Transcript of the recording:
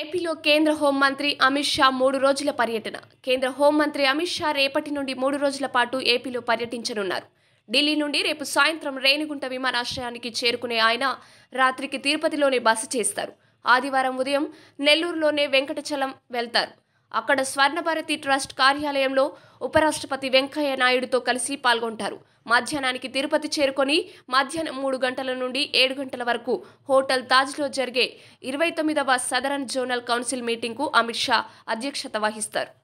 ఏపీలో కేంద్ర హోంమంత్రి అమిత్ షా మూడు రోజుల పర్యటన. కేంద్ర హోంమంత్రి అమిత్ షా రేపటి నుండి మూడు రోజుల పాటు ఏపీలో పర్యటించనున్నారు. ఢిల్లీ నుండి రేపు సాయంత్రం రేణిగుంట విమానాశ్రయానికి చేరుకునే ఆయన రాత్రికి తిరుపతిలోనే బస చేస్తారు. ఆదివారం ఉదయం నెల్లూరులోనే వెంకటచలం వెళ్తారు. అక్కడ స్వర్ణభారతి ట్రస్ట్ కార్యాలయంలో ఉపరాష్ట్రపతి వెంకయ్య నాయుడుతో కలిసి పాల్గొంటారు. మధ్యాహ్నానికి తిరుపతి చేరుకొని మధ్యాహ్నం మూడు గంటల నుండి ఏడు గంటల వరకు హోటల్ తాజ్లో జరిగే ఇరవై తొమ్మిదవ సదరన్ జోనల్ కౌన్సిల్ మీటింగ్కు అమిత్ షా అధ్యక్షత వహిస్తారు.